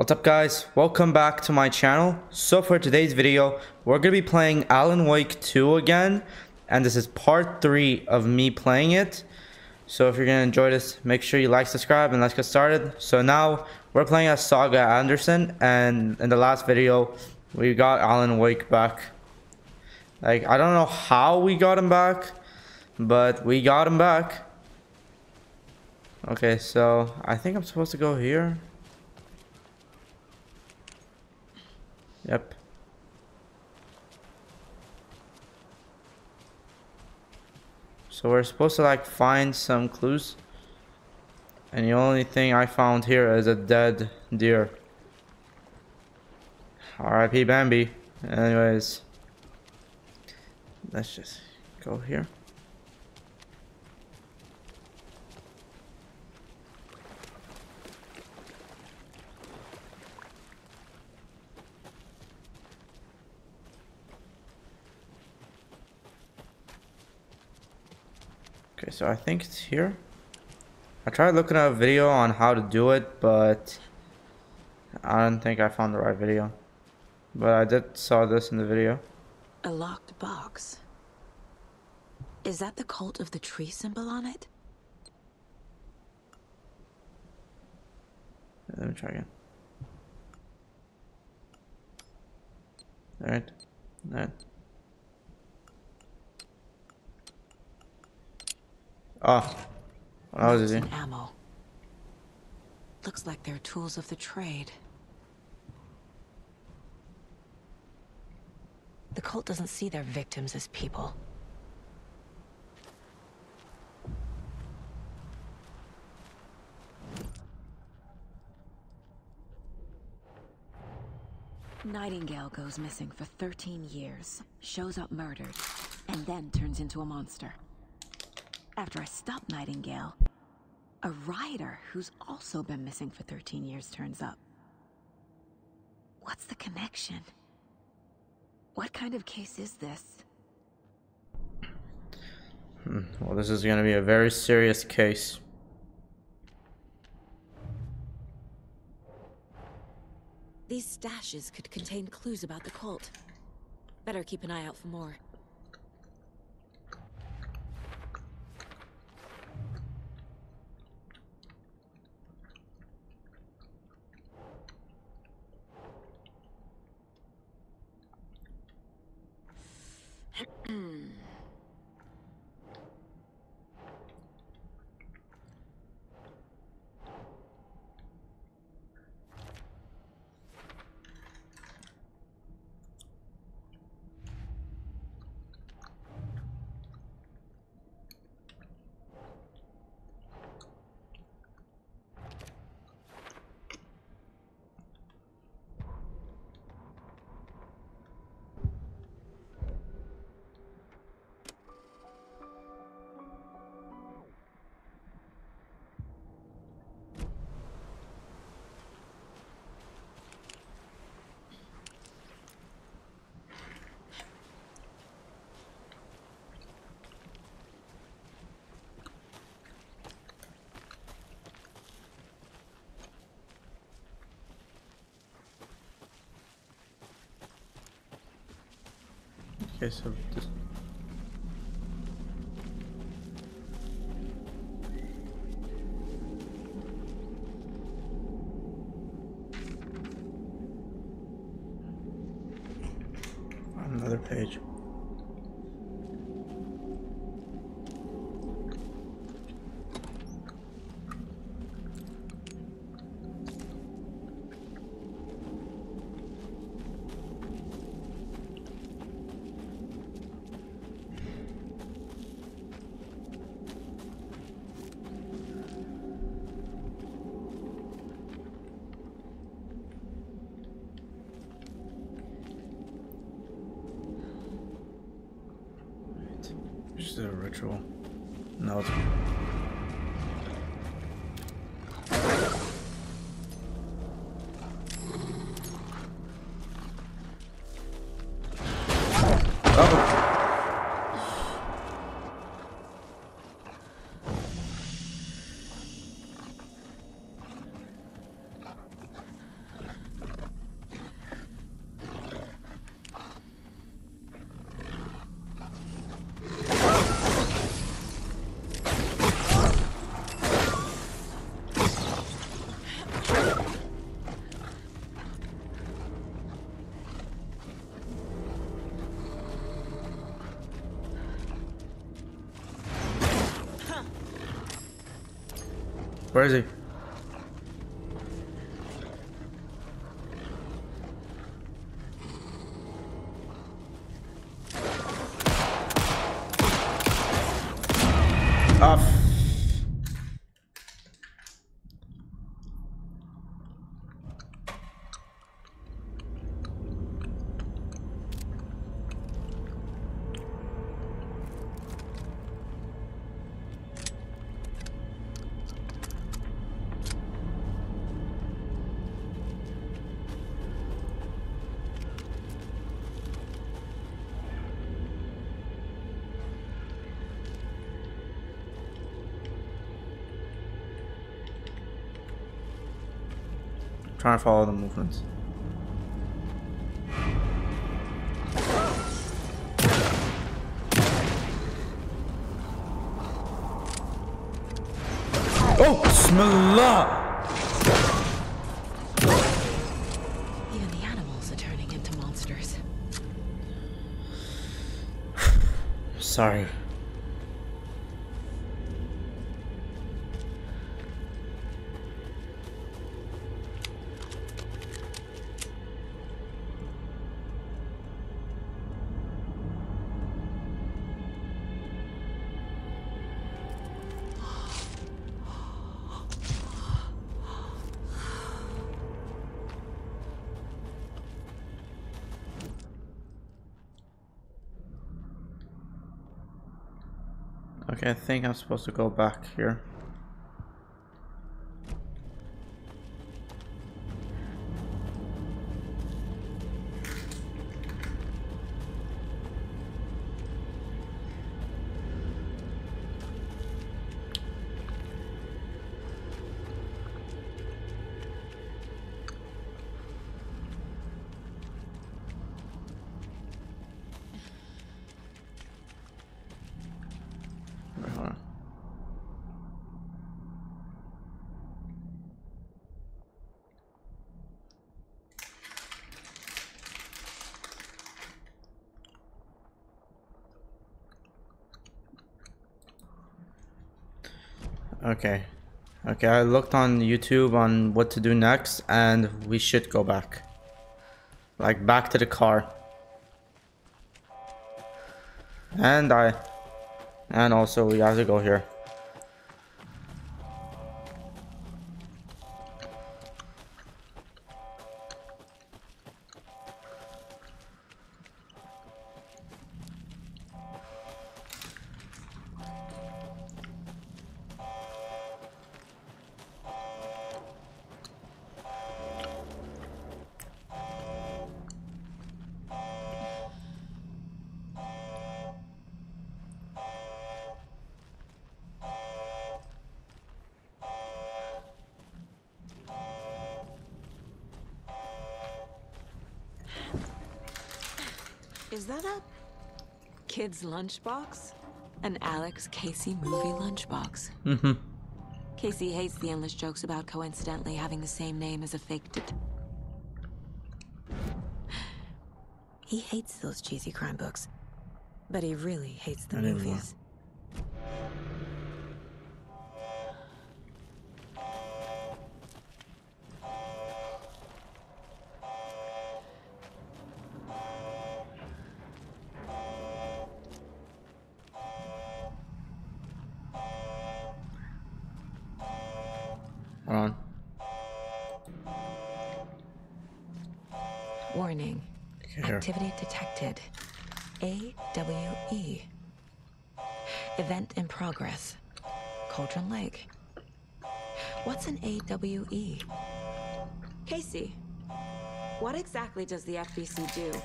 What's up guys? Welcome back to my channel. So for today's video, we're going to be playing Alan Wake 2 again. And this is part 3 of me playing it. So if you're going to enjoy this, make sure you like, subscribe, and let's get started. So now, we're playing as Saga Anderson. And in the last video, we got Alan Wake back. Like, I don't know how we got him back. But we got him back. Okay, so I think I'm supposed to go here. Yep. So we're supposed to like find some clues. And the only thing I found here is a dead deer. R.I.P. Bambi. Anyways. Let's just go here. Okay, so I think it's here. I tried looking at a video on how to do it, but I don't think I found the right video. But I did saw this in the video. A locked box. Is that the cult of the tree symbol on it? Let me try again. Alright. Alright. Oh. That was easy. Ammo. Looks like they're tools of the trade. The cult doesn't see their victims as people. Nightingale goes missing for 13 years, shows up murdered, and then turns into a monster. After I stop Nightingale, a rider who's also been missing for 13 years turns up. What's the connection? What kind of case is this? Hmm. Well, this is going to be a very serious case. These stashes could contain clues about the cult. Better keep an eye out for more. Okay, so just Where is he? Trying to follow the movements. Oh, Bismillah! Even the animals are turning into monsters. Sorry. Okay, I think I'm supposed to go back here. Okay. Okay, I looked on YouTube on what to do next and we should go back. Like back to the car. And I and also we have to go here. Kid's lunchbox? An Alex Casey movie lunchbox. Mm-hmm. Casey hates the endless jokes about coincidentally having the same name as a fake det- He hates those cheesy crime books. But he really hates the Not anymore. movies. Exactly does the FBC do?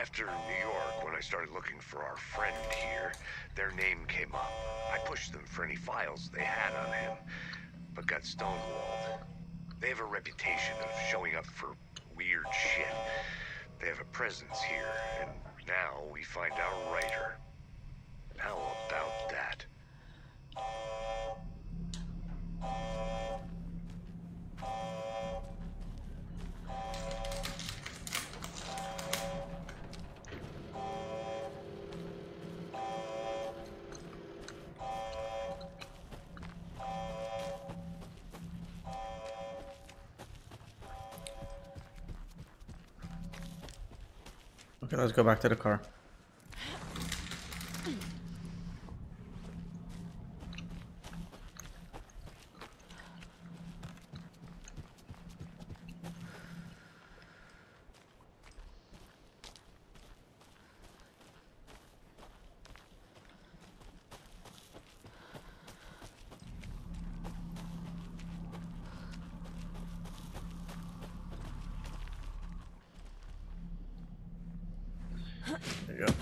After New York, when I started looking for our friend here, their name came up. I pushed them for any files they had on him, but got stonewalled. They have a reputation of showing up for weird shit. They have a presence here, and now we find our writer. How about that? Okay, let's go back to the car. There you go.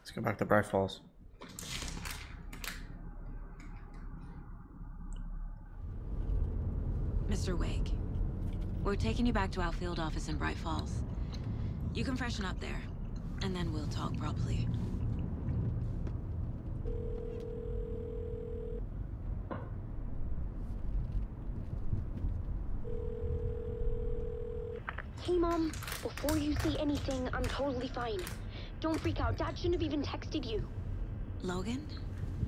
Let's go back to Bright Falls. Mr. Wake, we're taking you back to our field office in Bright Falls. You can freshen up there, and then we'll talk properly. Hey, Mom. Before you say anything, I'm totally fine. Don't freak out. Dad shouldn't have even texted you. Logan?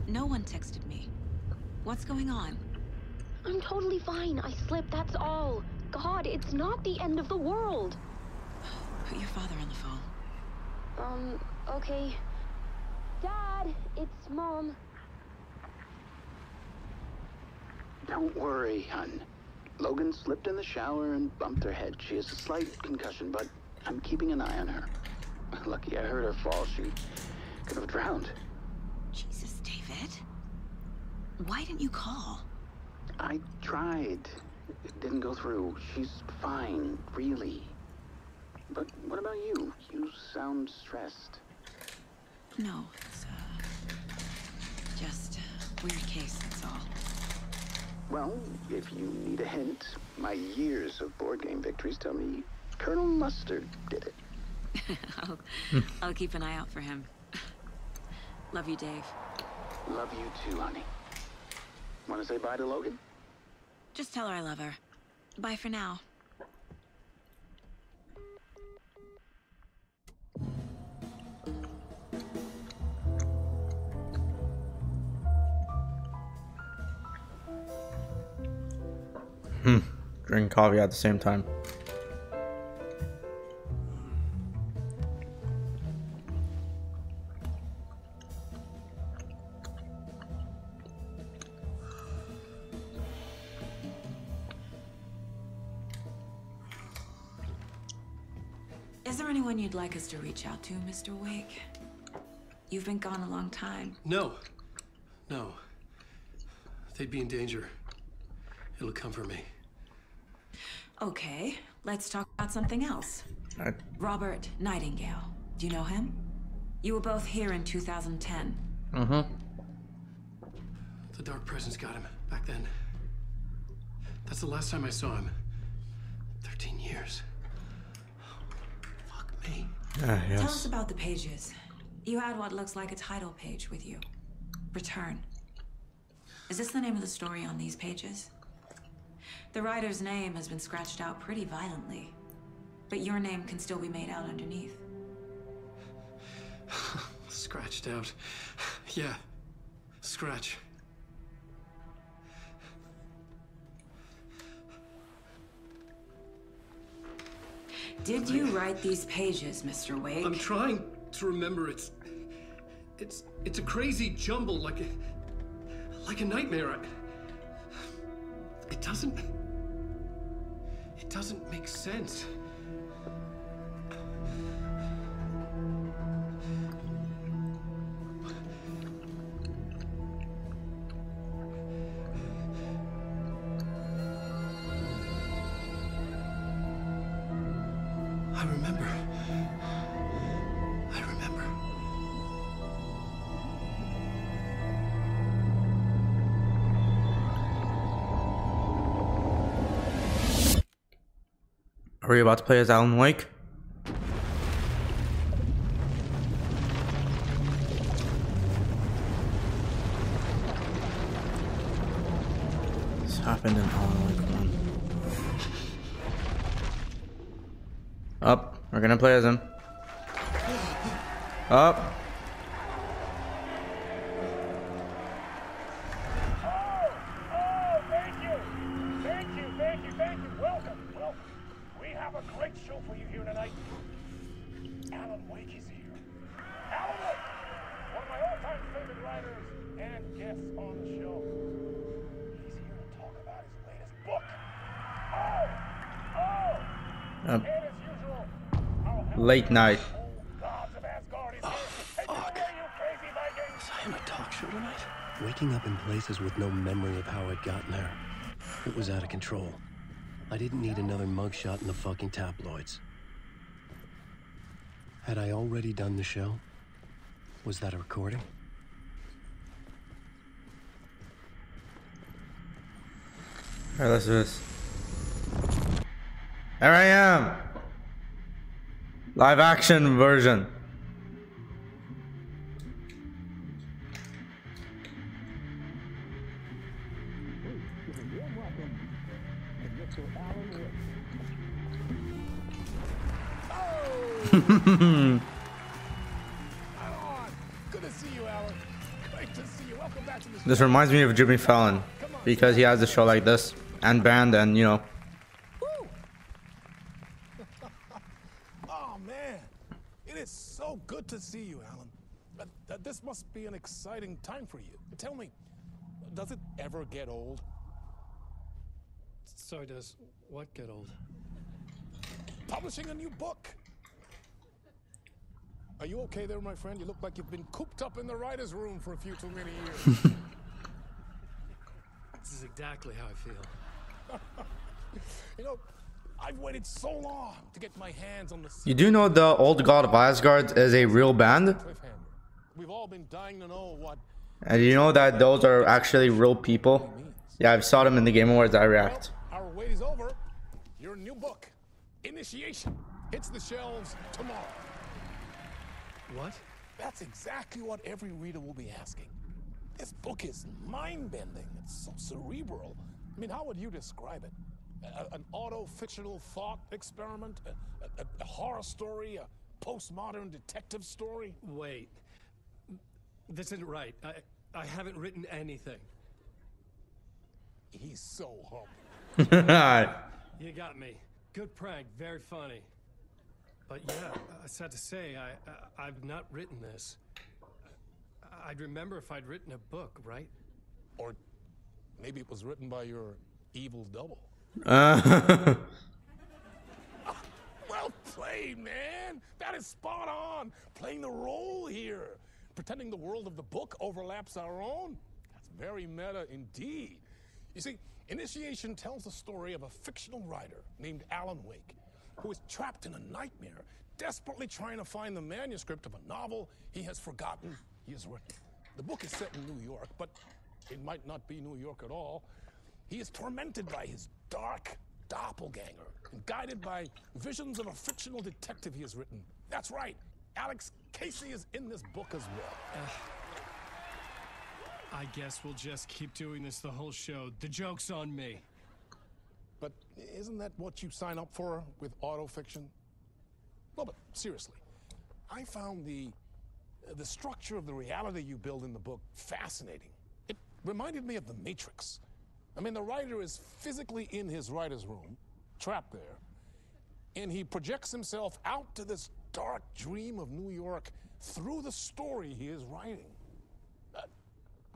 No one texted me. What's going on? I'm totally fine. I slipped, that's all. God, it's not the end of the world. Put your father on the phone. Um, okay. Dad, it's Mom. Don't worry, hun. Logan slipped in the shower and bumped her head. She has a slight concussion, but I'm keeping an eye on her. Lucky I heard her fall. She could have drowned. Jesus, David. Why didn't you call? I tried. It didn't go through. She's fine, really. But what about you? You sound stressed. No, it's, uh... Just a weird case, that's all. Well, if you need a hint, my years of board game victories tell me Colonel Mustard did it. I'll, I'll keep an eye out for him. Love you, Dave. Love you too, honey. Want to say bye to Logan? Just tell her I love her. Bye for now. Hmm. Drink coffee at the same time. Anyone you'd like us to reach out to, Mr. Wake? You've been gone a long time. No. No. They'd be in danger. It'll come for me. Okay, let's talk about something else. I, Robert Nightingale. Do you know him? You were both here in 2010. mm-hmm. The Dark Presence got him back then. That's the last time I saw him. 13 years. Fuck me. Yeah, Tell us about the pages. You had what looks like a title page with you. Return. Is this the name of the story on these pages? The writer's name has been scratched out pretty violently, but your name can still be made out underneath. Scratched out. Yeah. Scratch. Did you write these pages, Mr. Wake? I'm trying to remember it's it's it's a crazy jumble like a like a nightmare. I- It doesn't it doesn't make sense. Are about to play as Alan Wake? This happened in Alan Wake 1. Up. We're gonna play as him. Up. It night. you crazy Vikings. I have a talk show tonight. Waking up in places with no memory of how I'd gotten there. It was out of control. I didn't need another mugshot in the fucking tabloids. Had I already done the show? Was that a recording? Alright, let's do this. There I am. Live action version. Alan. This reminds me of Jimmy Fallon because he has a show like this and band and you know Oh man, it is so good to see you, Alan. Uh, th- this must be an exciting time for you. Tell me, does it ever get old? So does what get old? Publishing a new book. Are you okay there, my friend? You look like you've been cooped up in the writer's room for a few too many years. This is exactly how I feel. you know, I've waited so long to get my hands on the you do know the old god of Asgard is a real band. We've all been dying to know what and you know that those are actually real people. Yeah, I've saw them in the Game Awards. I react. Our wait is over. Your new book, Initiation, hits the shelves tomorrow. What? That's exactly what every reader will be asking. This book is mind-bending. It's so cerebral. I mean, how would you describe it? A- an auto-fictional thought experiment? A, a- a horror story? A postmodern detective story? Wait. This isn't right. I I haven't written anything. He's so humble. You got me. Good prank. Very funny. But yeah, I sad to say, I, I I've not written this. I'd remember if I'd written a book, right? Or maybe it was written by your evil double. Uh, Well played, man. That is spot on. Playing the role here. Pretending the world of the book overlaps our own. That's very meta indeed. You see, Initiation tells the story of a fictional writer named Alan Wake, who is trapped in a nightmare, desperately trying to find the manuscript of a novel he has forgotten he has written. The book is set in New York, but it might not be New York at all. He is tormented by his dark doppelganger and guided by visions of a fictional detective he has written. That's right, Alex Casey is in this book as well. I guess we'll just keep doing this the whole show. The joke's on me. But isn't that what you sign up for with autofiction? No, but seriously, I found the the structure of the reality you build in the book fascinating. It reminded me of The Matrix. I mean, the writer is physically in his writer's room, trapped there, and he projects himself out to this dark dream of New York through the story he is writing. Uh,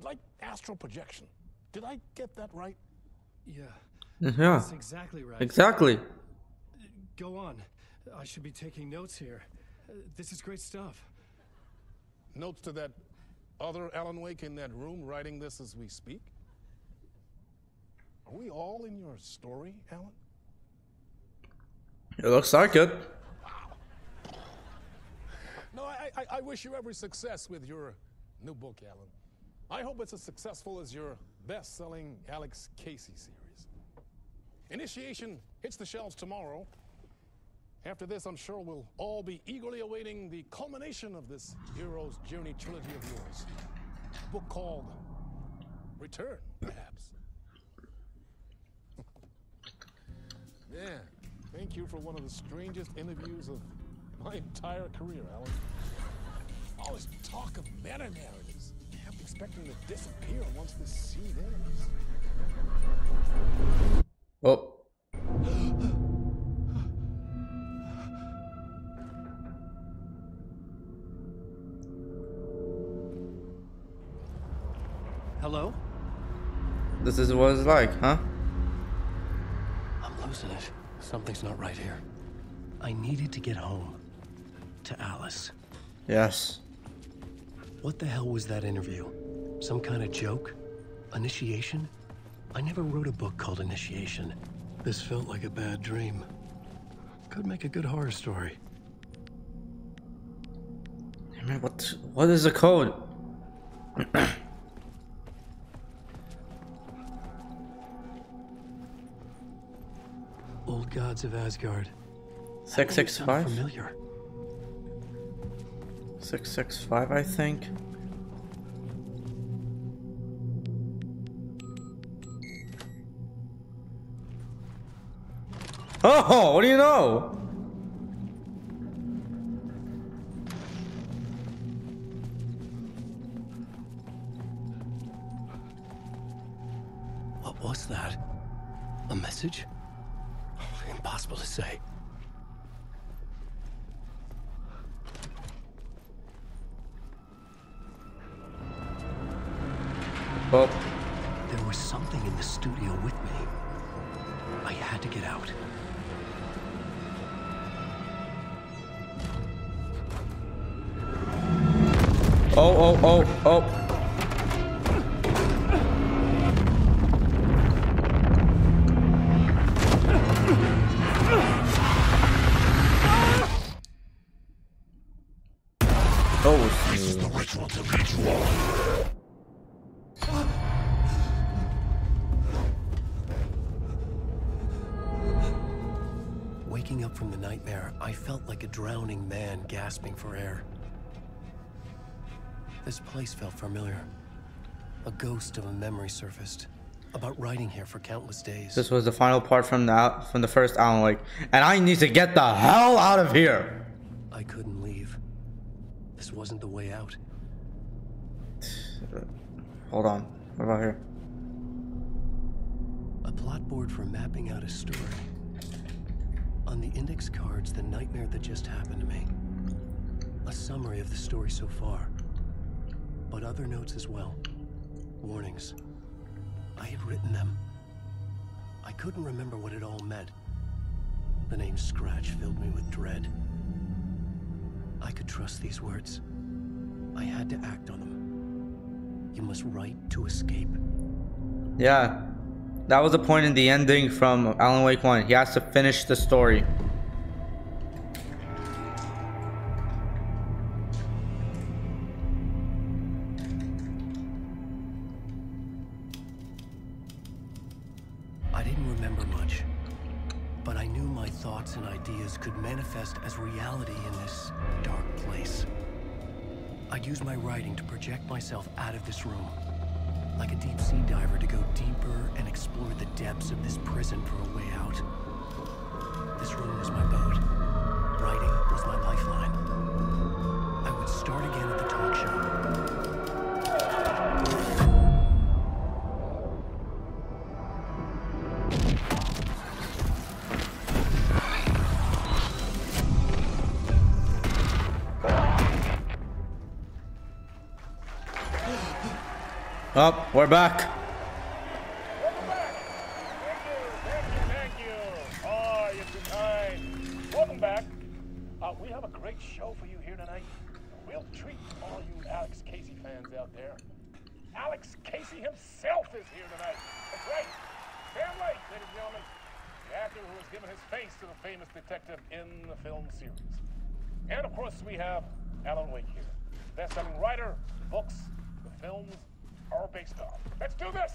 like astral projection. Did I get that right? Yeah, yeah, that's exactly right. exactly. Go on. I should be taking notes here. Uh, This is great stuff. Notes to that other Alan Wake in that room writing this as we speak? Are we all in your story, Alan? It looks like it. No, I, I, I wish you every success with your new book, Alan. I hope it's as successful as your best selling Alex Casey series. Initiation hits the shelves tomorrow. After this, I'm sure we'll all be eagerly awaiting the culmination of this hero's journey trilogy of yours. A book called Return, perhaps. Yeah, thank you for one of the strangest interviews of my entire career, Alan. All this talk of meta narratives. I kept expecting to disappear once this scene ends. Oh. Hello? This is what it's like, huh? Losing it. Something's not right here. I needed to get home. To Alice. Yes. What the hell was that interview? Some kind of joke? Initiation? I never wrote a book called Initiation. This felt like a bad dream. Could make a good horror story. What? What is the code? gods of Asgard. Six six five. Familiar. Six six five, I think. Oh, what do you know? This place felt familiar. A ghost of a memory surfaced. About riding here for countless days. this was the final part from the from the first Alan Wake, and I need to get the hell out of here. I couldn't leave. This wasn't the way out. Hold on. What about here? A plot board for mapping out a story. On the index cards, the nightmare that just happened to me. A summary of the story so far. But other notes as well. Warnings. I had written them. I couldn't remember what it all meant. The name Scratch filled me with dread. I could trust these words. I had to act on them. You must write to escape. Yeah, that was the point in the ending from Alan Wake 1. He has to finish the story. Deeper and explore the depths of this prison for a way out. This room was my boat. Writing was my lifeline. I would start again at the talk show. Oh, we're back. Thank you, thank you. Oh, you're too kind. Welcome back. Uh, we have a great show for you here tonight. A real treat for all you Alex Casey fans out there. Alex Casey himself is here tonight. That's right. Sam Lake, ladies and gentlemen. The actor who has given his face to the famous detective in the film series. And of course, we have Alan Wake here. Best-selling writer, the books, the films are based on. Let's do this!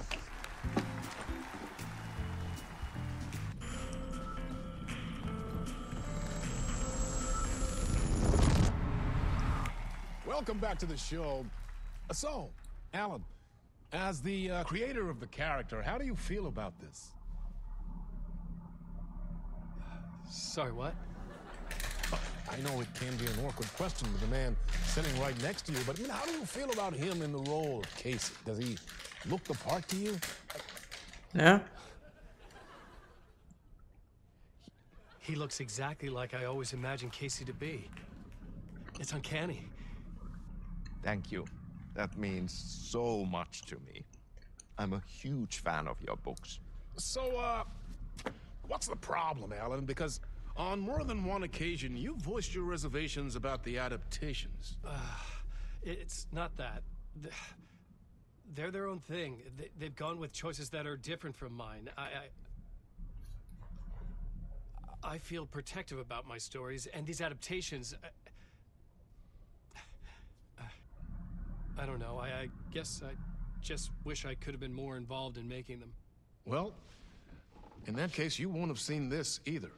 Welcome back to the show. So, Alan, as the uh, creator of the character, how do you feel about this? Sorry, what? I know it can be an awkward question with a man sitting right next to you, but I mean, how do you feel about him in the role of Casey? Does he look the part to you? Yeah? He looks exactly like I always imagined Casey to be. It's uncanny. Thank you. That means so much to me. I'm a huge fan of your books. So, uh, what's the problem, Alan? Because on more than one occasion, you voiced your reservations about the adaptations. It's not that. They're their own thing. They- They've gone with choices that are different from mine. I, I, I feel protective about my stories, and these adaptations. I, I don't know. I, I guess I just wish I could have been more involved in making them. Well, in that case, you won't have seen this either.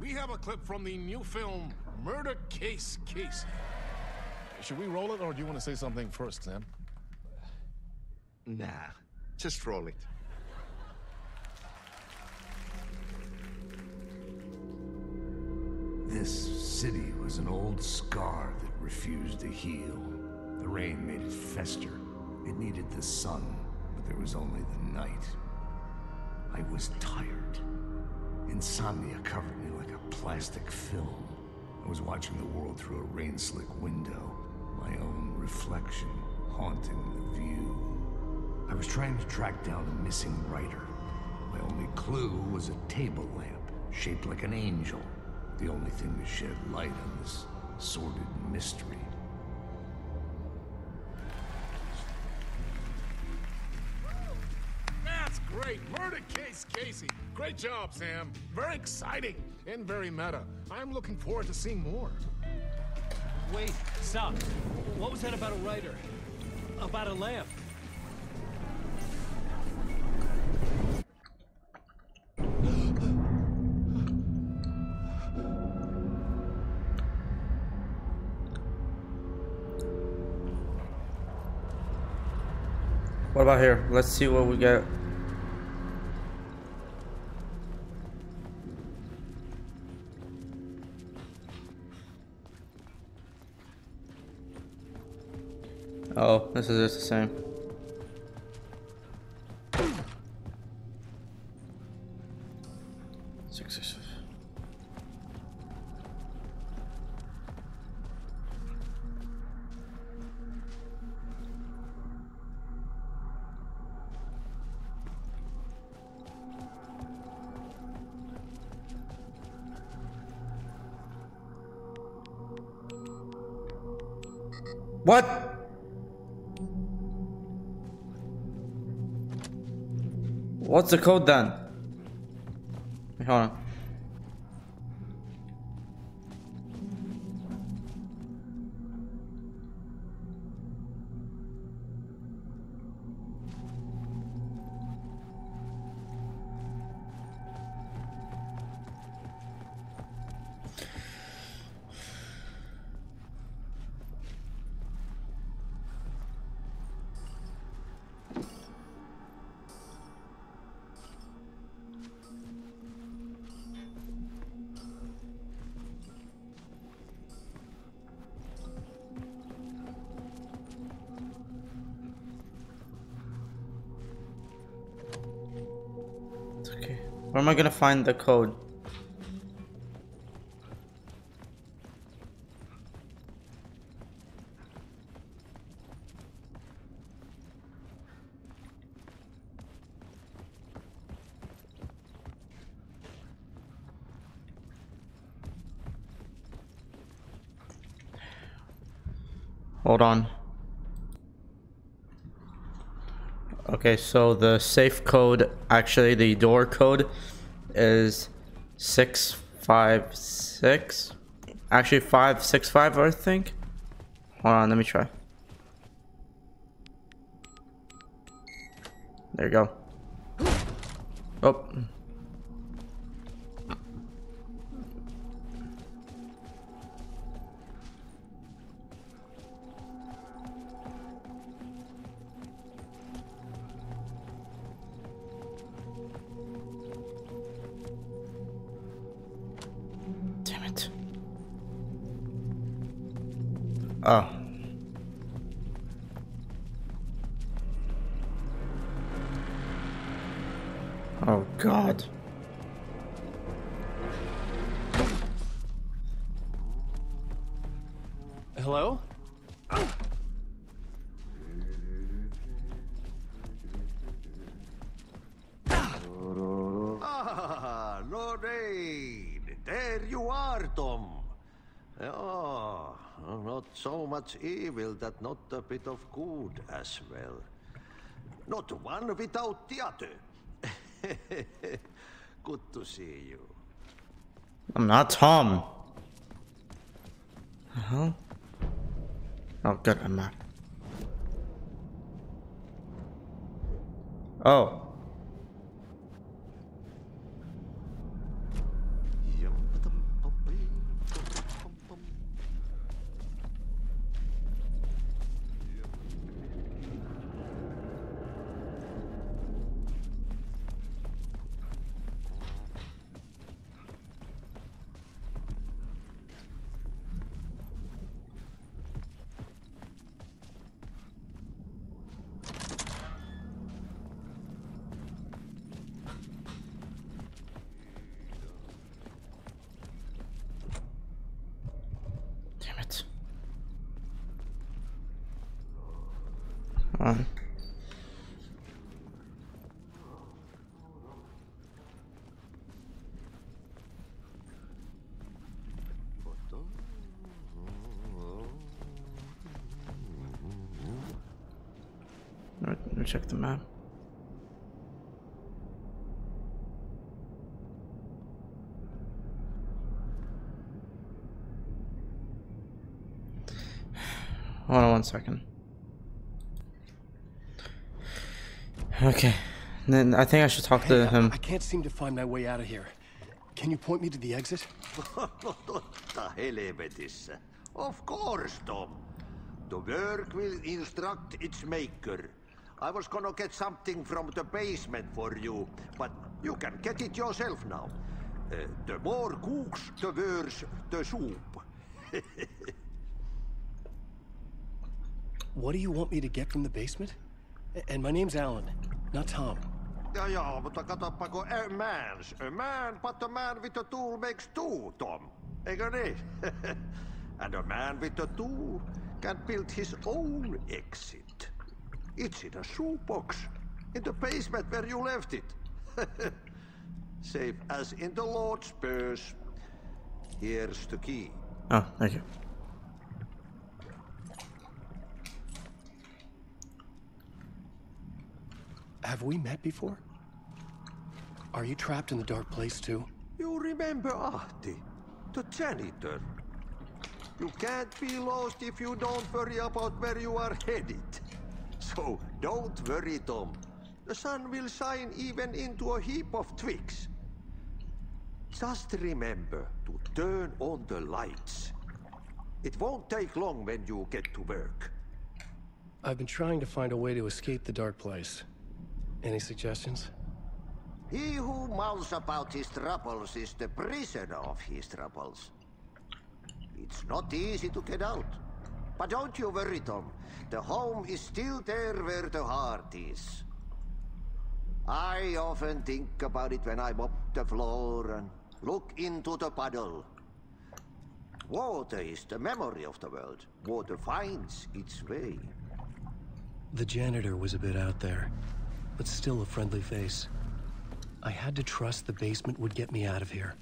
We have a clip from the new film, Murder Case Casey. Should we roll it, or do you want to say something first, Sam? Nah, just roll it. This city was an old scar that refused to heal. The rain made it fester. It needed the sun, but there was only the night. I was tired. Insomnia covered me like a plastic film. I was watching the world through a rain-slick window, my own reflection haunting the view. I was trying to track down a missing writer. My only clue was a table lamp shaped like an angel, the only thing to shed light on this sordid mystery. Great. Murder Case Casey. Great job, Sam. Very exciting and very meta. I'm looking forward to seeing more. Wait, stop. What was that about a writer? About a lamp? What about here? Let's see what we get. Oh, this is just the same. Six. What? What's the code then? Wait, hold on. Gonna find the code? Hold on. Okay, so the safe code, actually the door code is 656. Actually 565 I think. Hold on, let me try. There you go. Oh. Uh-huh. not so much evil that not a bit of good as well. Not one without the other. good to see you. I'm not Tom. The hell? Oh, good, I'm not. Oh. Damn it. Come on. Let the map. Hold on one second. Okay. Then I think I should talk to Hey, I- him. I can't seem to find my way out of here. Can you point me to the exit? Of course, Tom. The work will instruct its maker. I was gonna get something from the basement for you, but you can get it yourself now. Uh, the more cooks, the worse the soup. What do you want me to get from the basement? And my name's Alan, not Tom. Ja, ja, mutta katsoppa kun a man's a man, but a man with a tool makes two, Tom. Eikö niin? and a man with a tool can build his own exit. It's in a shoebox, in the basement where you left it. Safe as in the Lord's purse. Here's the key. Oh, thank you. Have we met before? Are you trapped in the dark place too? You remember Ahti, the janitor. You can't be lost if you don't worry about where you are headed. So don't worry, Tom. The sun will shine even into a heap of twigs. Just remember to turn on the lights. It won't take long when you get to work. I've been trying to find a way to escape the dark place. Any suggestions? He who mouths about his troubles is the prisoner of his troubles. It's not easy to get out. But don't you worry, Tom. The home is still there where the heart is. I often think about it when I mop the floor and look into the puddle. Water is the memory of the world. Water finds its way. The janitor was a bit out there, but still a friendly face. I had to trust the basement would get me out of here.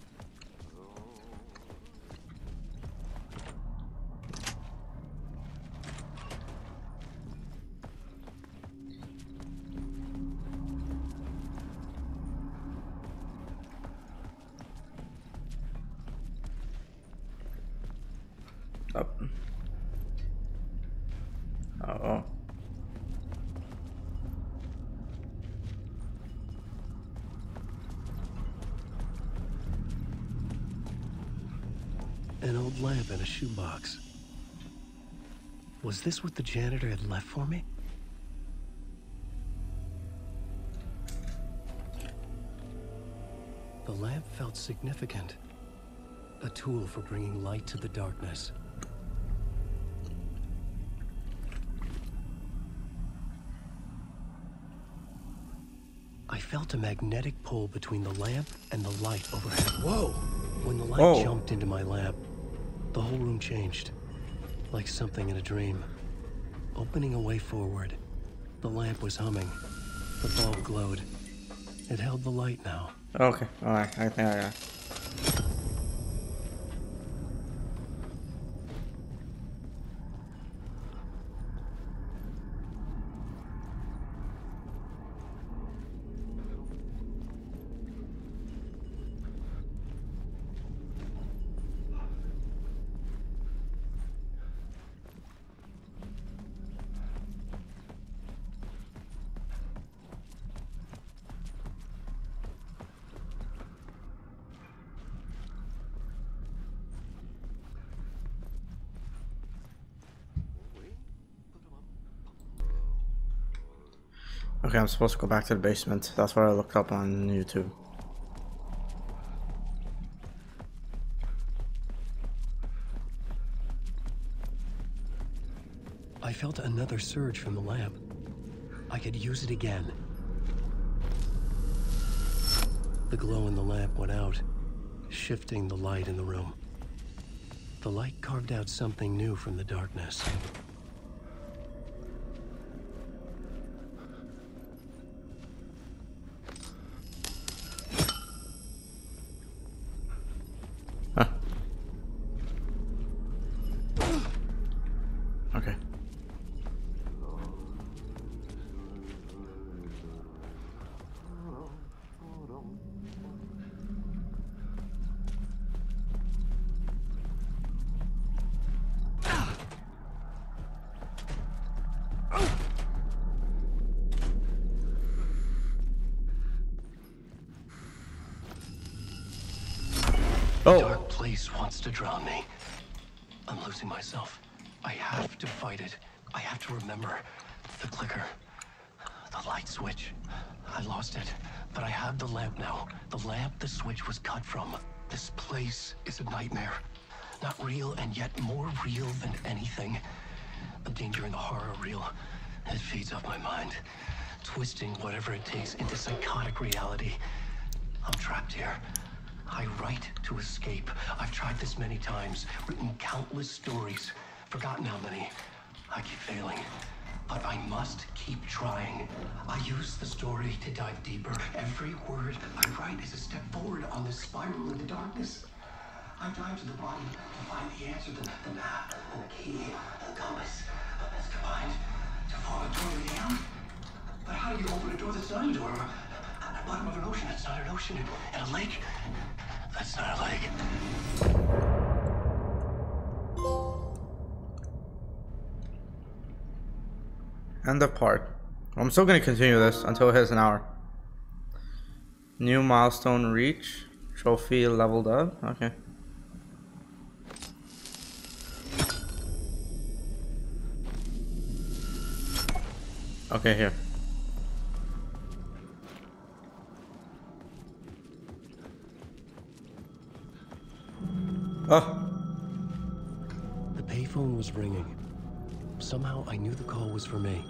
An old lamp in a shoebox. Was this what the janitor had left for me? The lamp felt significant. A tool for bringing light to the darkness. I felt a magnetic pull between the lamp and the light overhead. Whoa! When the light Whoa. jumped into my lamp, the whole room changed. Like something in a dream. Opening a way forward. The lamp was humming. The bulb glowed. It held the light now. Okay. Alright. I think I got. it. Okay, I'm supposed to go back to the basement. That's what I looked up on YouTube. I felt another surge from the lamp. I could use it again. The glow in the lamp went out, shifting the light in the room. The light carved out something new from the darkness. Use the story to dive deeper. Every word I write is a step forward on this spiral into darkness. I dive to the body to find the answer, the, the map, the key, the compass. That's combined to form a door down. But how do you open a door that's not a door? At the bottom of an ocean, that's not an ocean. And a lake, that's not a lake. End of part. I'm still gonna continue this until it hits an hour. New milestone reach. Trophy leveled up. Okay. Okay, here. Oh, The payphone was ringing. Somehow I knew the call was for me.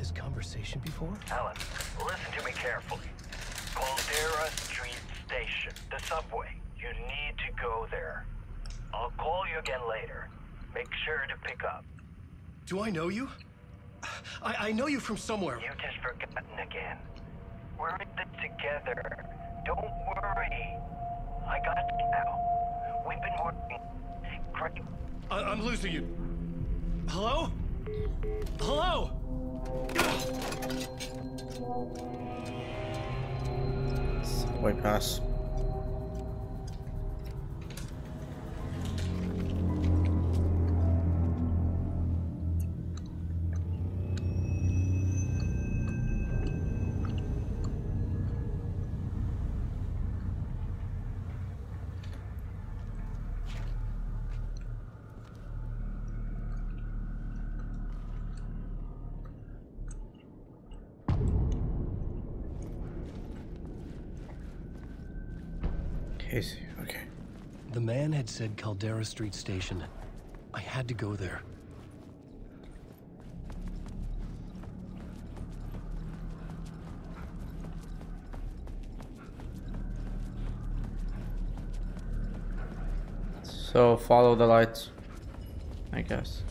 This conversation before? Alan, listen to me carefully. Caldera Street Station, the subway. You need to go there. I'll call you again later. Make sure to pick up. Do I know you? I, I know you from somewhere. You just forgotten again. We're in this together. Don't worry. I got you now. We've been working. Great. I, I'm losing you. Hello? Hello? Way past. Had said Caldera Street Station. I had to go there. So follow the lights. I guess.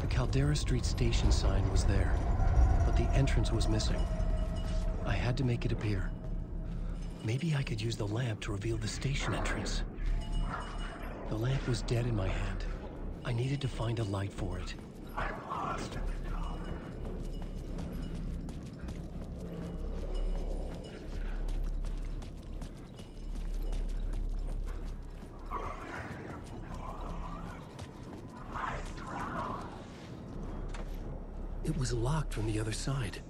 The Caldera Street Station sign was there, but the entrance was missing. I had to make it appear. Maybe I could use the lamp to reveal the station entrance. The lamp was dead in my hand. I needed to find a light for it. I'm lost in the dark. It was locked from the other side.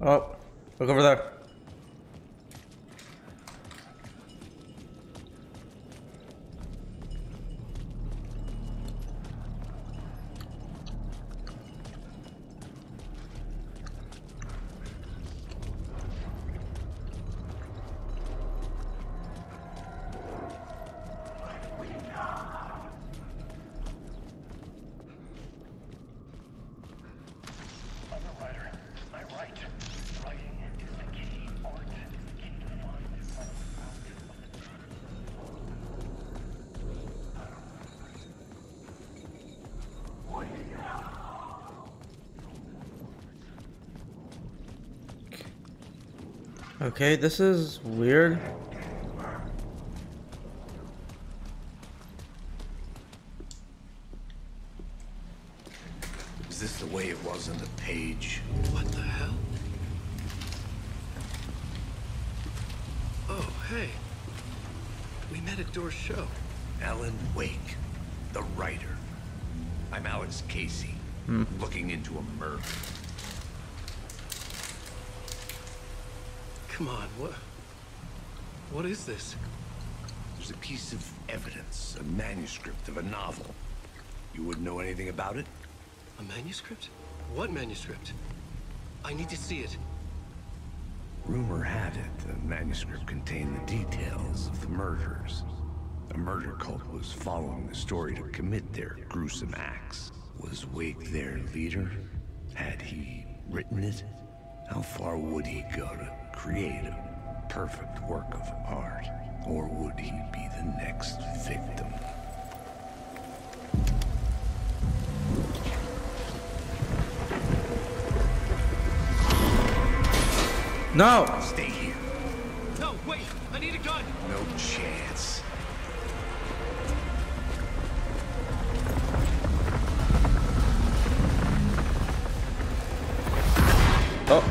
Oh, look over there. Okay, this is weird. Manuscript of a novel. You wouldn't know anything about it? A manuscript? What manuscript? I need to see it. Rumor had it the manuscript contained the details of the murders. A murder cult was following the story to commit their gruesome acts. Was Wake their leader? Had he written it? How far would he go to create a perfect work of art? Or would he be the next victim? No! Stay here. No, wait! I need a gun! No chance. Oh.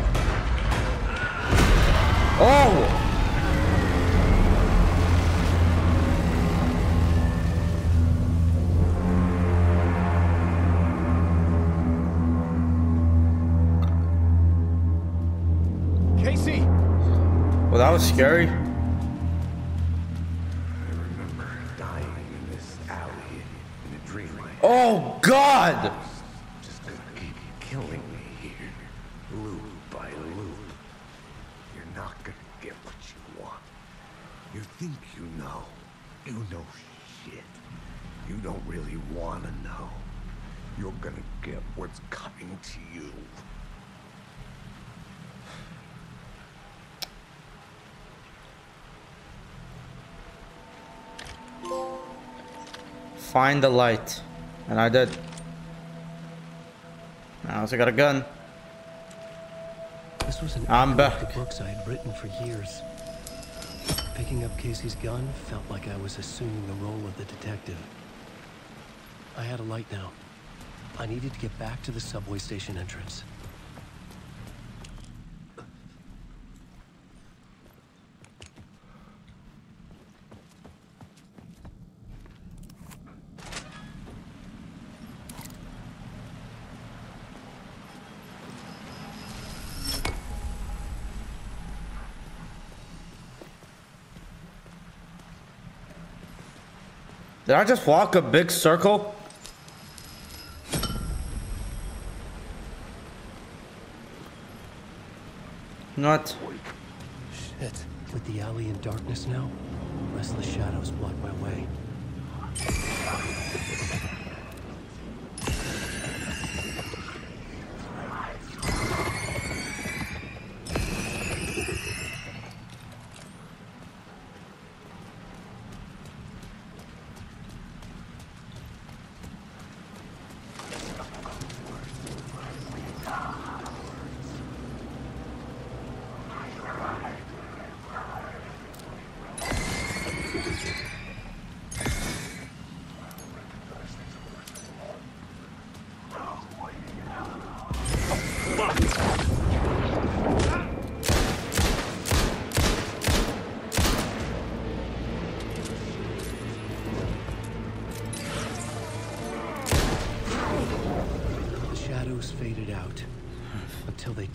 Oh! Was scary. I remember dying in this alley in a dream. Oh, God! Find the light. And I did. I also got a gun. This was an I'm back. the books I had written for years. Picking up Casey's gun felt like I was assuming the role of the detective. I had a light now. I needed to get back to the subway station entrance. Did I just walk a big circle? Not. Shit. With the alley in darkness now, restless shadows block my way.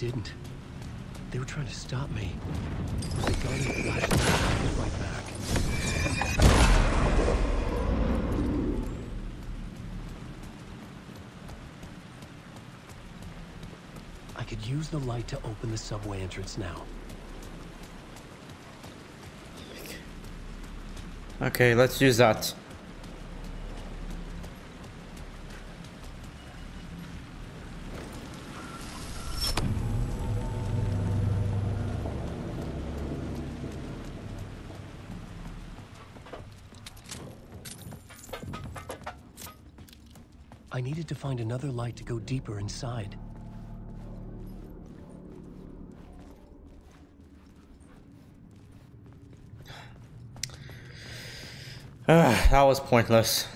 Didn't. They were trying to stop me. Flashed back. I could use the light to open the subway entrance now. Okay, let's use that. Find another light to go deeper inside. Ah, that was pointless.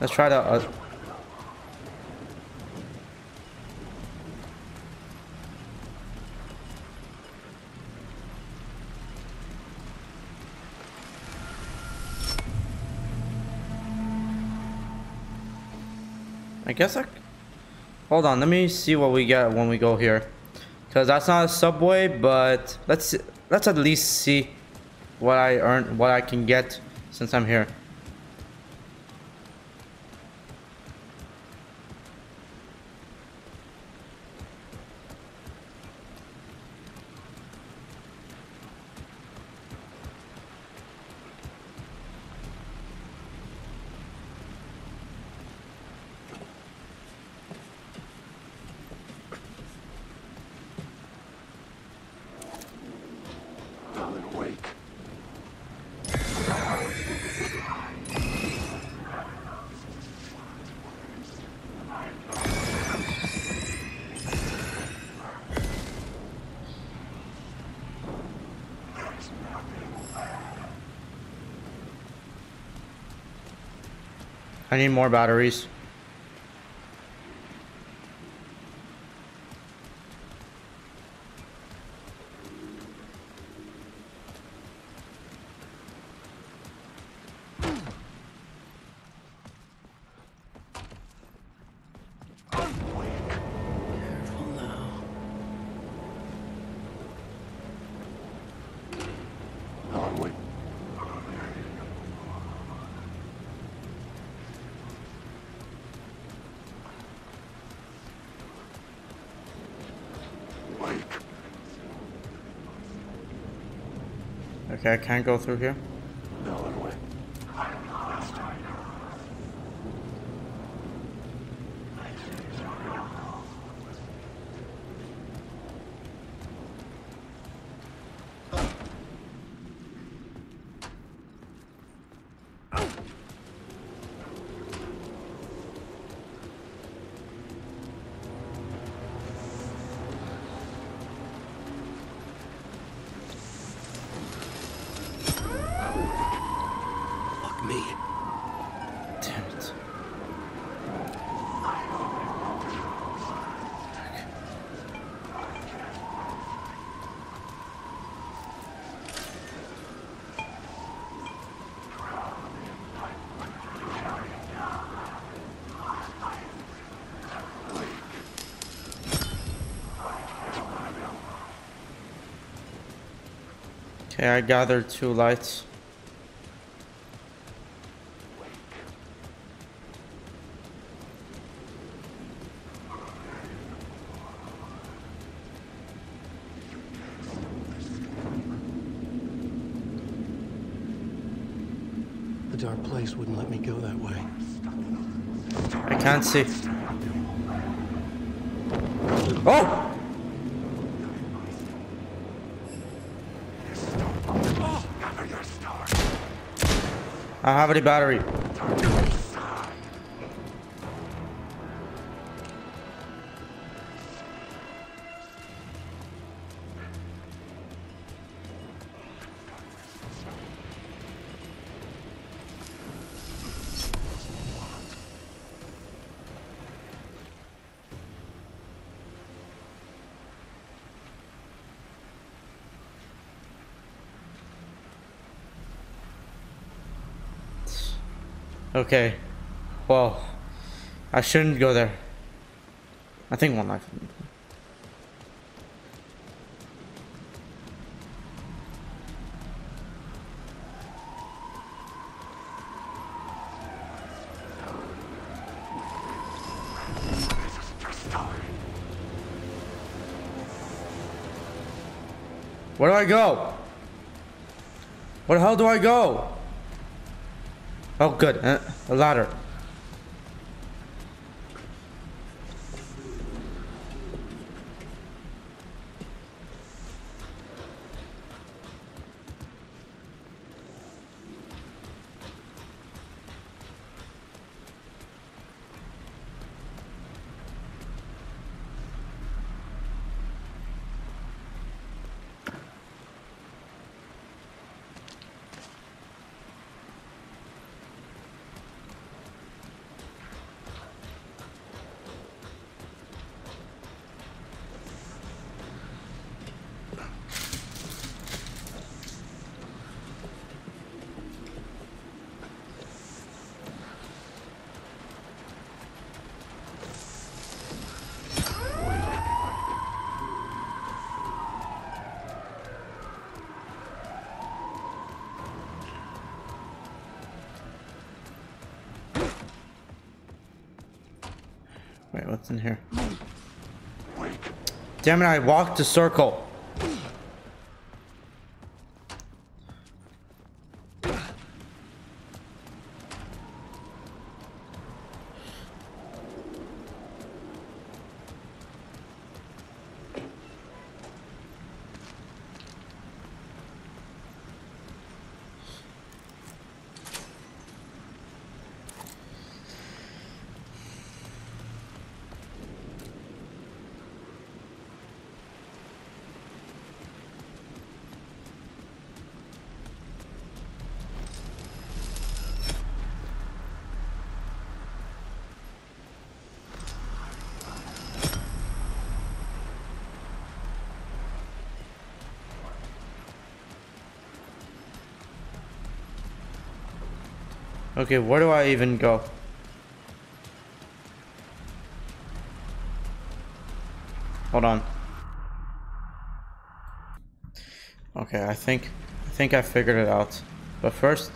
Let's try to. I guess I... Hold on, let me see what we get when we go here. Because that's not a subway, but let's let's at least see what I earn, what I can get since I'm here. I need more batteries. I can't go through here. Alan Wake. Fuck me. Damn it. I gathered two lights. The dark place wouldn't let me go that way. I can't see. Oh! I have any battery. Okay. Well, I shouldn't go there. I think one life. Where do I go? Where the hell do I go? Oh, good. Uh, a ladder. Wait, what's in here? Damn it, I walked the circle. Okay, where do I even go? Hold on. Okay, I think I think I figured it out. But first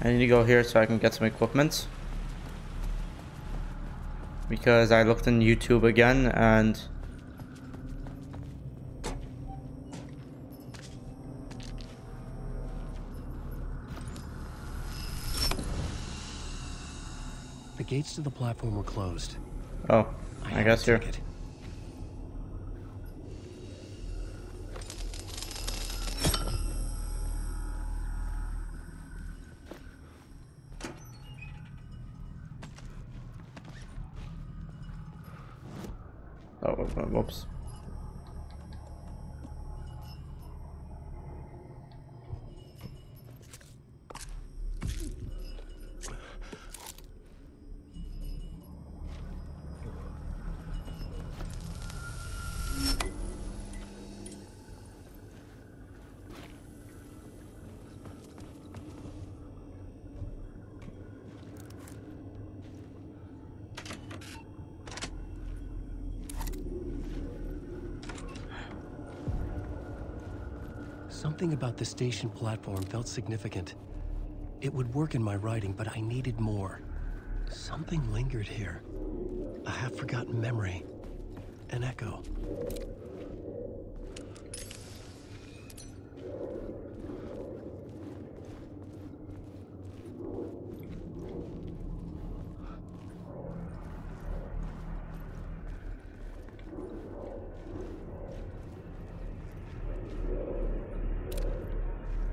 I need to go here so I can get some equipment. Because I looked in YouTube again and gates to the platform were closed. Oh, I, guess you're. Ticket. Oh, whoops. Something about the station platform felt significant. It would work in my writing, but I needed more. Something lingered here. A half-forgotten memory. An echo.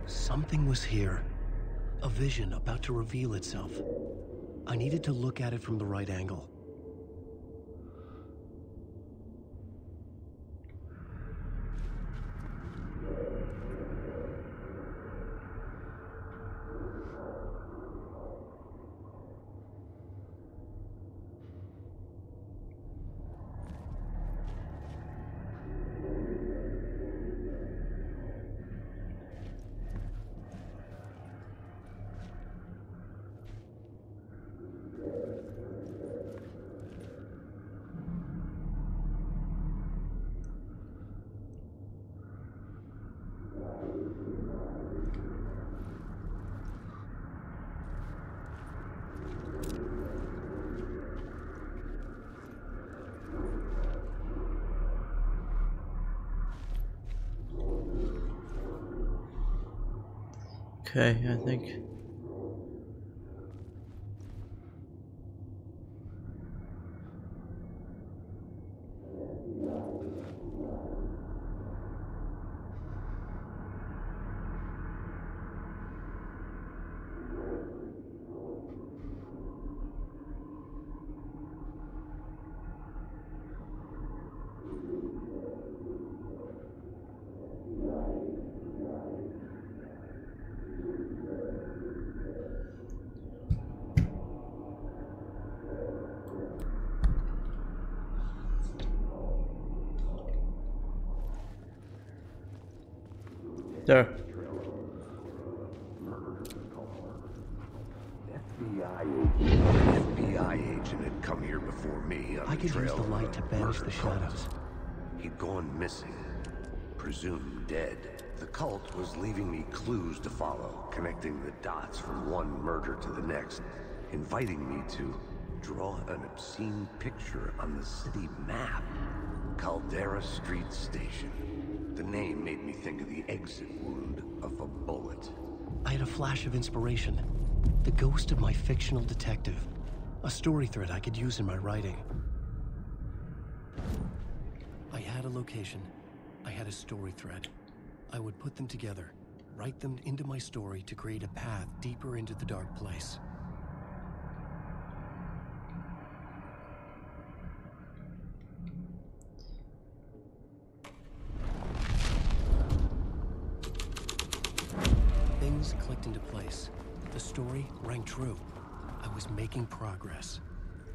Something was here. A vision about to reveal itself. I needed to look at it from the right angle. Okay, I think. There. FBI agent had come here before me on I could use the light to banish murder the cult. shadows. He'd gone missing, presumed dead. The cult was leaving me clues to follow, connecting the dots from one murder to the next, inviting me to draw an obscene picture on the city map. Caldera Street Station. The name made me think of the exit wound of a bullet. I had a flash of inspiration. The ghost of my fictional detective. A story thread I could use in my writing. I had a location. I had a story thread. I would put them together, write them into my story to create a path deeper into the dark place. Things clicked into place. The story rang true. I was making progress.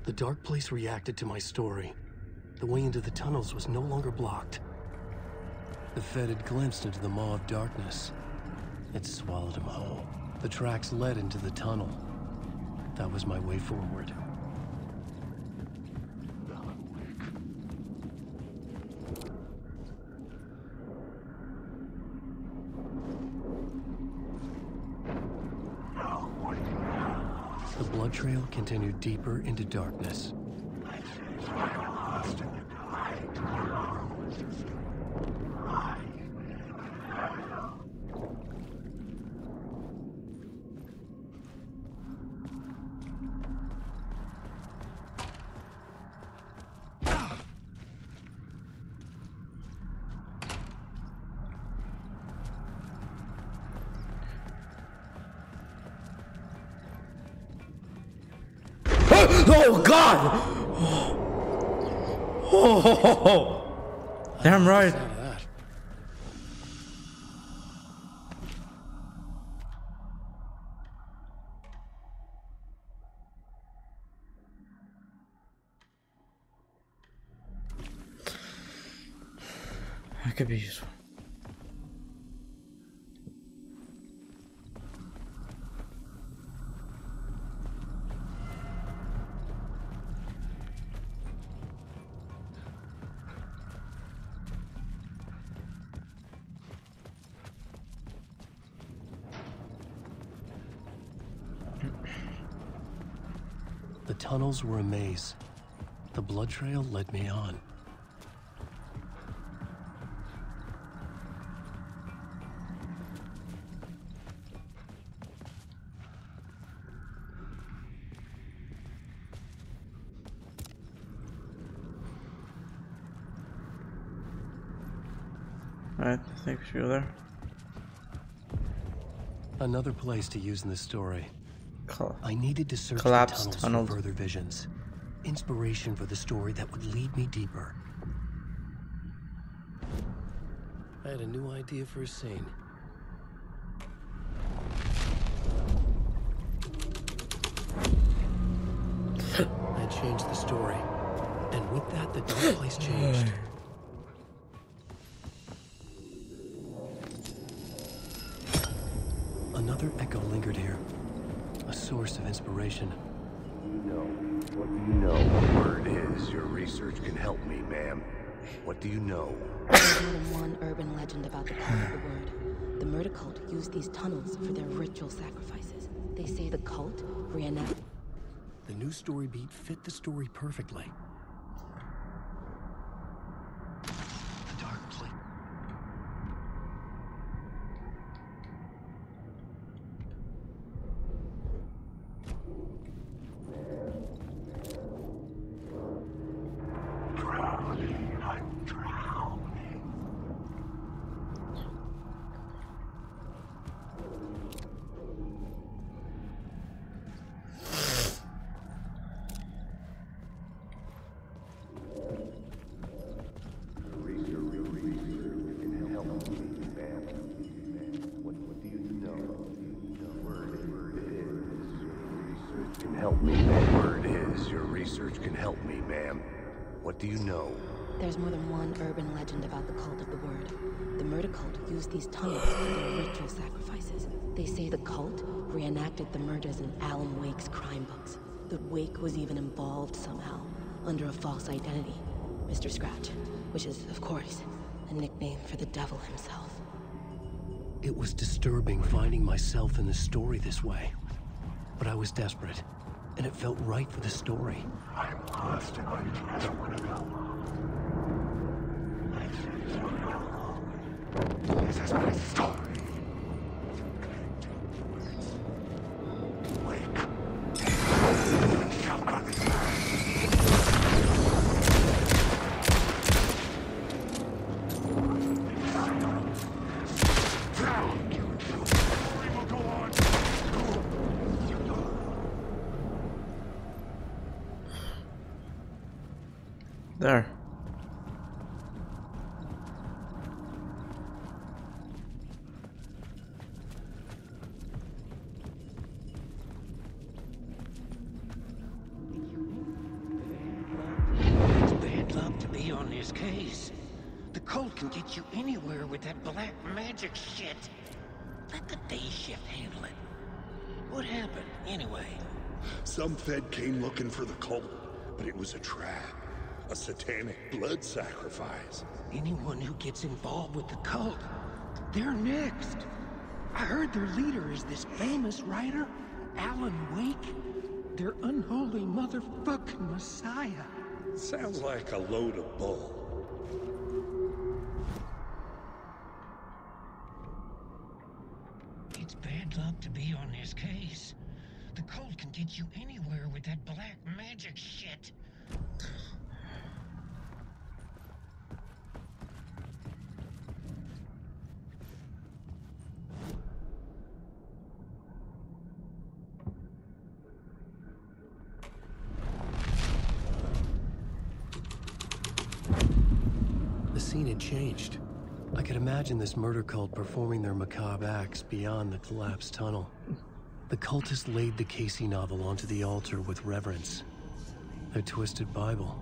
The dark place reacted to my story. The way into the tunnels was no longer blocked. The Fed had glimpsed into the maw of darkness. It swallowed him whole. The tracks led into the tunnel. That was my way forward. The blood trail continued deeper into darkness. oh God! Oh, damn right. That be useful. The tunnels were a maze. The blood trail led me on. Think there. Another place to use in this story. I needed to search collapsed the tunnels tunnels. for further visions. Inspiration for the story that would lead me deeper. I had a new idea for a scene. I changed the story. And with that, the dark place changed. Another echo lingered here. A source of inspiration. No. What do you know? The word is your research can help me, ma'am. What do you know? There's more than one urban legend about the cult of the word. The murder cult used these tunnels for their ritual sacrifices. They say the cult reenact. The new story beat fit the story perfectly. Myself in the story this way. But I was desperate, and it felt right for the story. I'm lost to know. This is my story. There. It's bad luck to be on this case. The cult can get you anywhere with that black magic shit. Let the day shift handle it. What happened, anyway? Some Fed came looking for the cult, but it was a trap. A satanic blood sacrifice. Anyone who gets involved with the cult, they're next. I heard their leader is this famous writer, Alan Wake. Their unholy motherfucking messiah. Sounds like a load of bull. It's bad luck to be on this case. The cult can get you anywhere with that black magic shit. The scene had changed. I could imagine this murder cult performing their macabre acts beyond the collapsed tunnel. The cultists laid the Casey novel onto the altar with reverence. Their twisted Bible.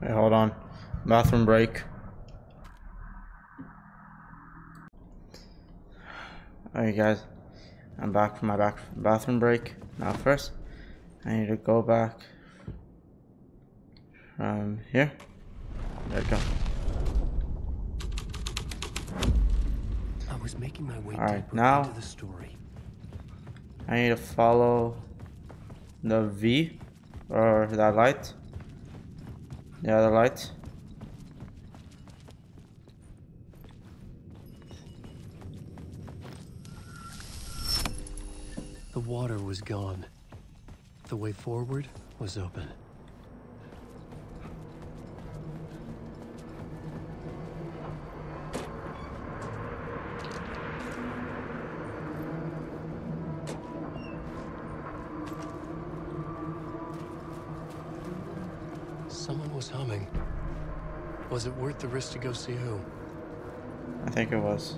Wait, hold on. Bathroom break. Alright guys, I'm back from my back bathroom break. Now first, I need to go back from here. There we go. I was making my way Alright, deeper now into the story. I need to follow the V or that light. The other light. The water was gone. The way forward was open. Someone was humming. Was it worth the risk to go see who? I think it was.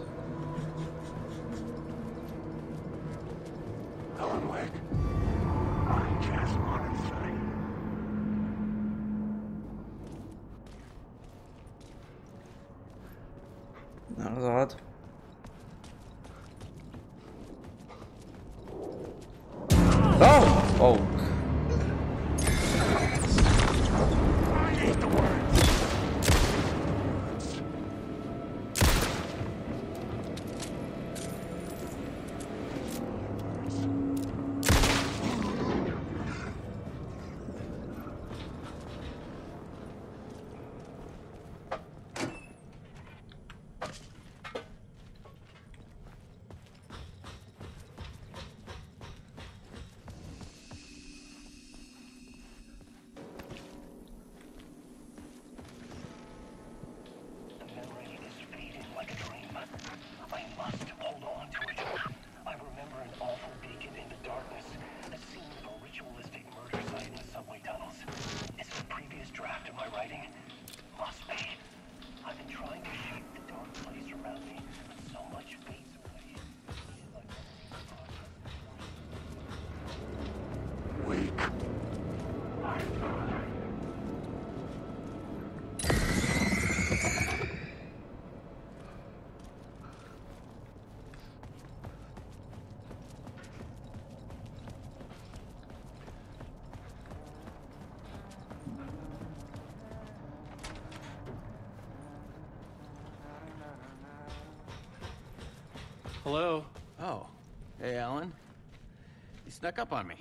Snuck up on me.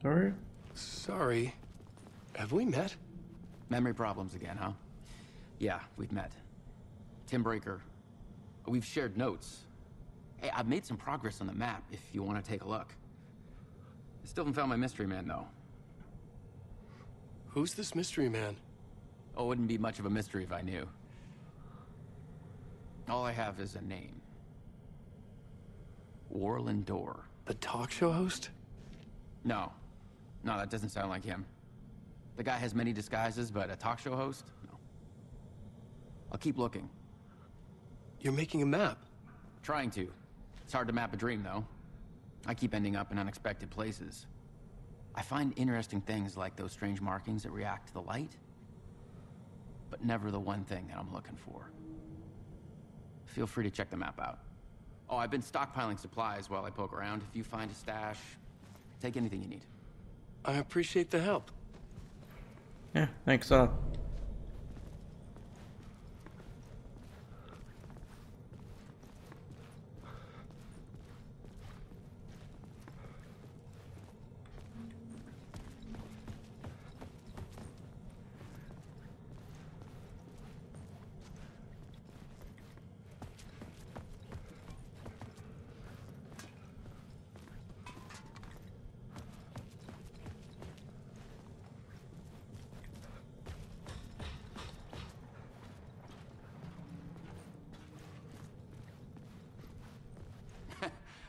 Sorry? Sorry. Have we met? Memory problems again, huh? Yeah, we've met. Tim Breaker. We've shared notes. Hey, I've made some progress on the map if you want to take a look. I still haven't found my mystery man, though. Who's this mystery man? Oh, it wouldn't be much of a mystery if I knew. All I have is a name. Warlin Door. The talk show host? No. No, that doesn't sound like him. The guy has many disguises, but a talk show host? No. I'll keep looking. You're making a map? Trying to. It's hard to map a dream, though. I keep ending up in unexpected places. I find interesting things like those strange markings that react to the light, but never the one thing that I'm looking for. Feel free to check the map out. Oh, I've been stockpiling supplies while I poke around. If you find a stash, take anything you need. I appreciate the help. Yeah, thanks a lot.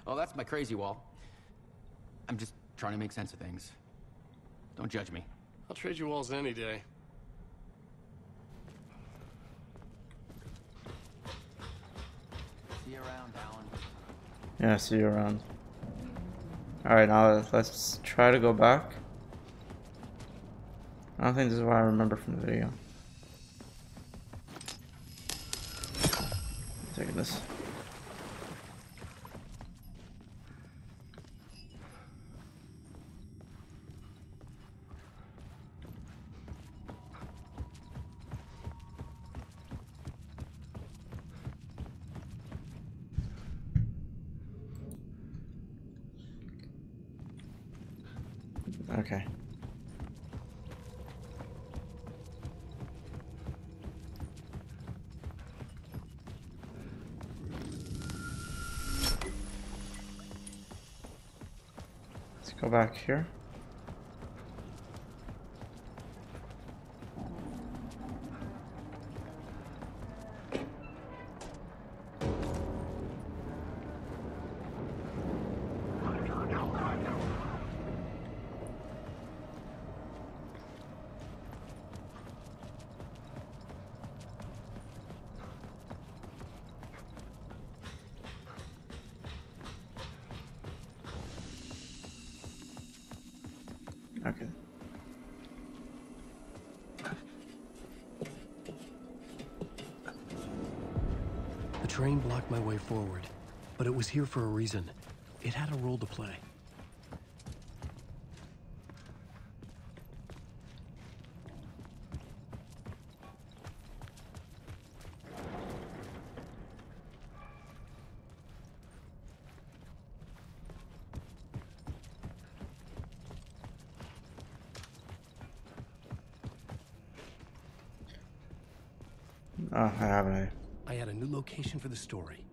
Well, that's my crazy wall. I'm just trying to make sense of things. Don't judge me. I'll trade you walls any day. See you around, Alan. Yeah, see you around. Alright, now let's try to go back. I don't think this is what I remember from the video. Taking this. Okay. Let's back here. Okay. The train blocked my way forward, but it was here for a reason. It had a role to play. Oh, I haven't. I. I had a new location for the story.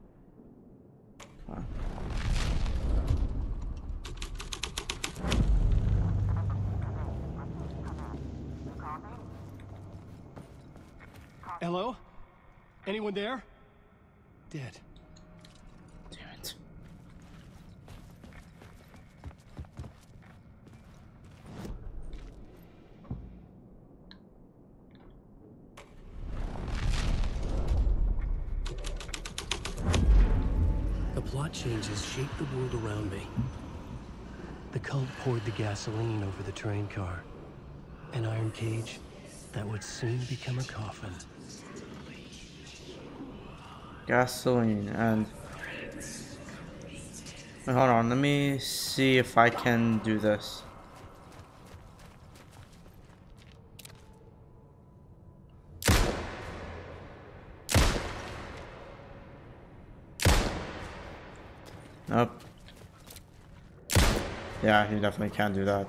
Hello? Anyone there? Dead. Changes shaped the world around me. The cult poured the gasoline over the train car. An iron cage that would soon become a coffin. Gasoline and. Wait, hold on. Let me see if I can do this. Nope. Yeah, you definitely can't do that.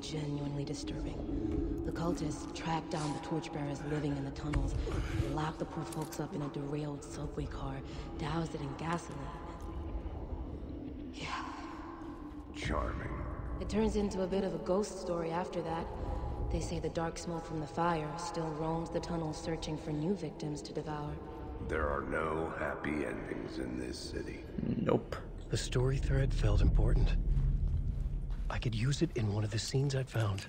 Genuinely disturbing. The cultists tracked down the torchbearers living in the tunnels, locked the poor folks up in a derailed subway car, doused it in gasoline. Yeah. Charming. It turns into a bit of a ghost story after that. They say the dark smoke from the fire still roams the tunnels searching for new victims to devour. There are no happy endings in this city. Nope. The story thread felt important. I could use it in one of the scenes I'd found.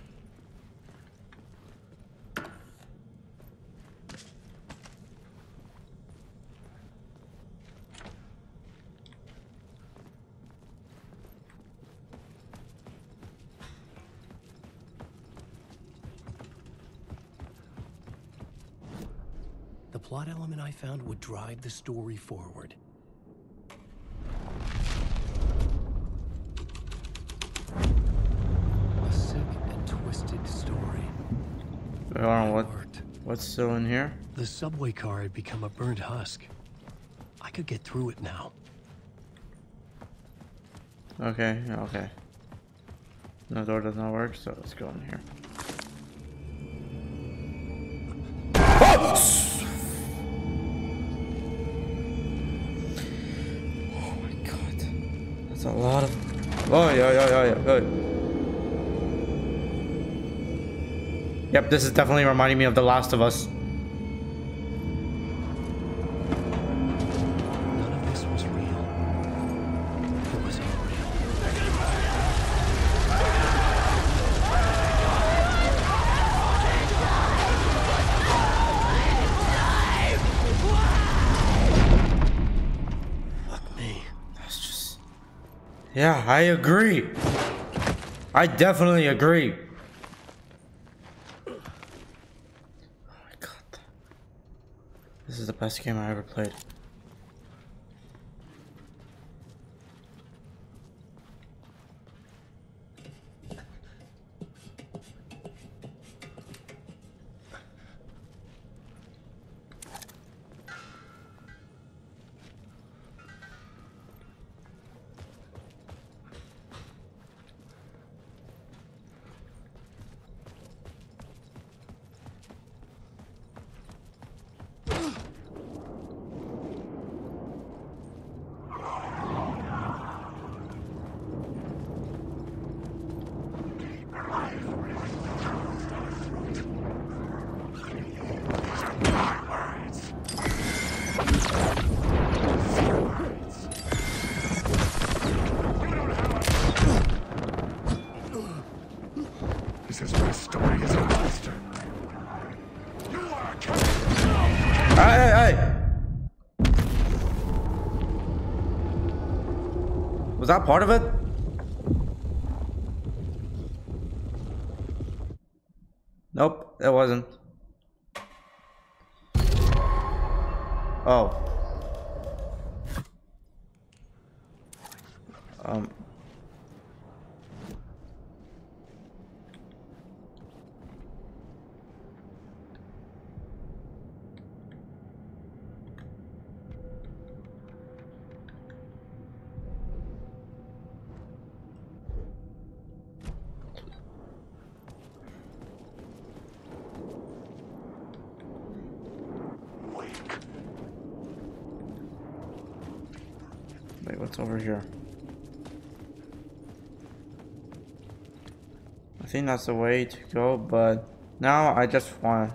The plot element I found would drive the story forward. A sick and twisted story. Hold on, what? What's still in here? The subway car had become a burnt husk. I could get through it now. Okay, okay. No door does not work, so let's go in here. Oh my god. That's a lot of. Oh, yeah, yeah, yeah, yeah. Yep, this is definitely reminding me of The Last of Us. None of this was real. It was all real. Fuck me. That's just. Yeah, I agree. I definitely agree. Oh my god. This is the best game I ever played. That part of it? Nope, it wasn't. over here. I think that's the way to go, but now I just want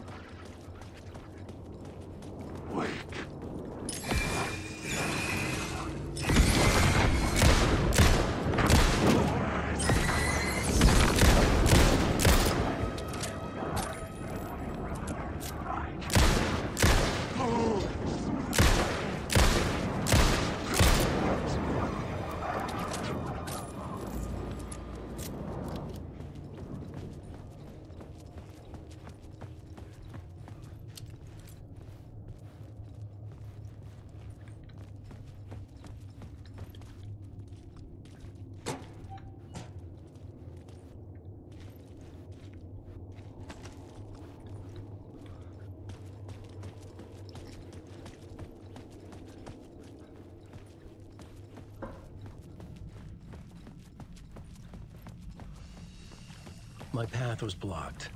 My path was blocked.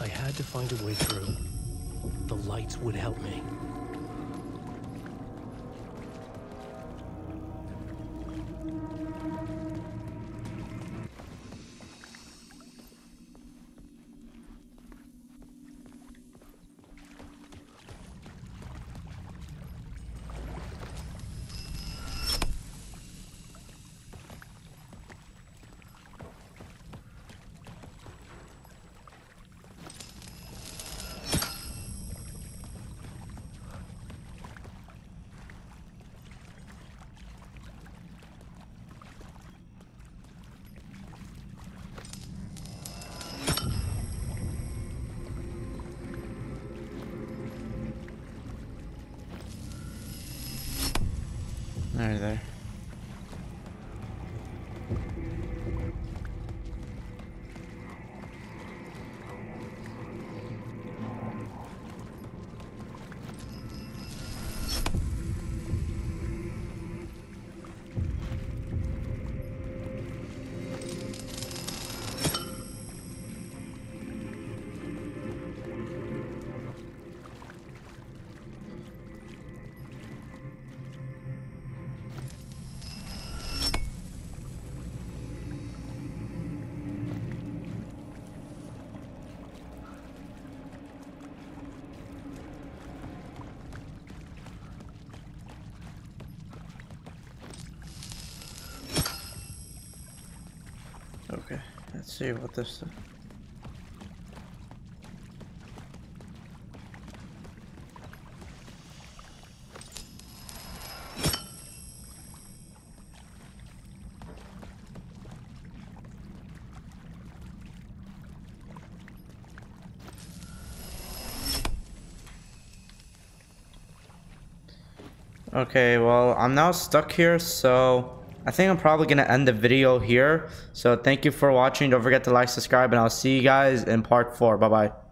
I had to find a way through. The lights would help me. See what this. Okay, well, I'm now stuck here, so I think I'm probably going to end the video here. So thank you for watching. Don't forget to like, subscribe, and I'll see you guys in part 4. Bye-bye.